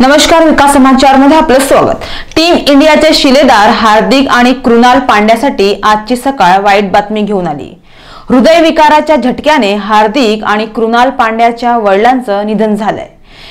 नमस्कार विकास समाचारमध्ये आपलं स्वागत. टीम इंडियाचे शिलेदार हार्दिक आणि कृणाल पांड्यासाठी आजची सकाळ वाईट बातमी घेऊन आली. हृदयविकाराच्या झटक्याने हार्दिक आणि कृणाल पांड्याच्या वडिलांचं निधन झालंय.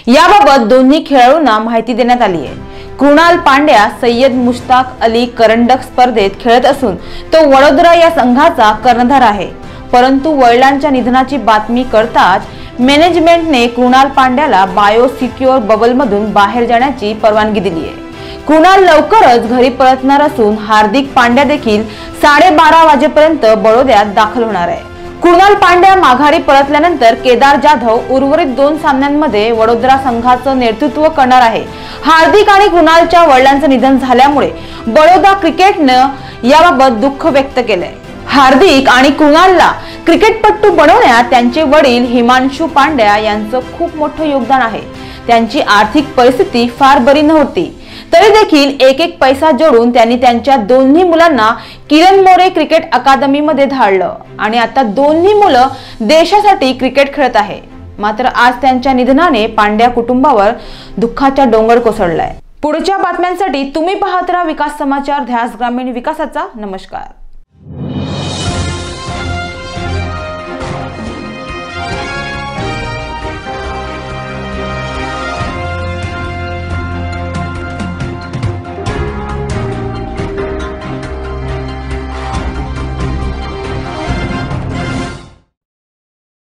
याबाबत दोन्ही खेळाडूंना माहिती देण्यात आली आहे. कृणाल पांड्या सय्यद मुश्ताक अली करंडक स्पर्धेत खेळत असून तो वडोदरा या संघाचा कर्णधार आहे. परंतु वडिलांच्या निधनाची बातमी करताच मॅनेजमेंटने कृणाल पांड्याला बायो सिक्युअर बबलमधून बाहेर जाण्याची परवानगी दिली आहे. कृणाल लवकरच घरी परतणार असून हार्दिक पांड्या देखील साडेबारा वाजेपर्यंत बडोद्यात दाखल होणार आहे. कृणाल पांड्या माघारी परतल्यानंतर केदार जाधव उर्वरित दोन सामन्यांमध्ये वडोदरा संघाचं नेतृत्व करणार आहे. हार्दिक आणि कृणालच्या वडिलांचं निधन झाल्यामुळे बडोदा क्रिकेटनं याबाबत दुःख व्यक्त केलंय. हार्दिक आणि कृणालला क्रिकेटपट्टू बनवण्यात त्यांचे वडील हिमांशू पांड्या यांचं खूप मोठं योगदान आहे. त्यांची आर्थिक परिस्थिती फार बरी नव्हती. तरी देखील एक एक पैसा जोडून त्यांनी त्यांच्या दोन्ही मुलांना किरण मोरे क्रिकेट अकादमीमध्ये धाडलं. आणि आता दोन्ही मुलं देशासाठी क्रिकेट खेळत आहे. मात्र आज त्यांच्या निधनाने पांड्या कुटुंबावर दुःखाचा डोंगर कोसळलाय. पुढच्या बातम्यांसाठी तुम्ही पाहत राहा विकास समाचार ध्यास ग्रामीण विकासाचा. नमस्कार.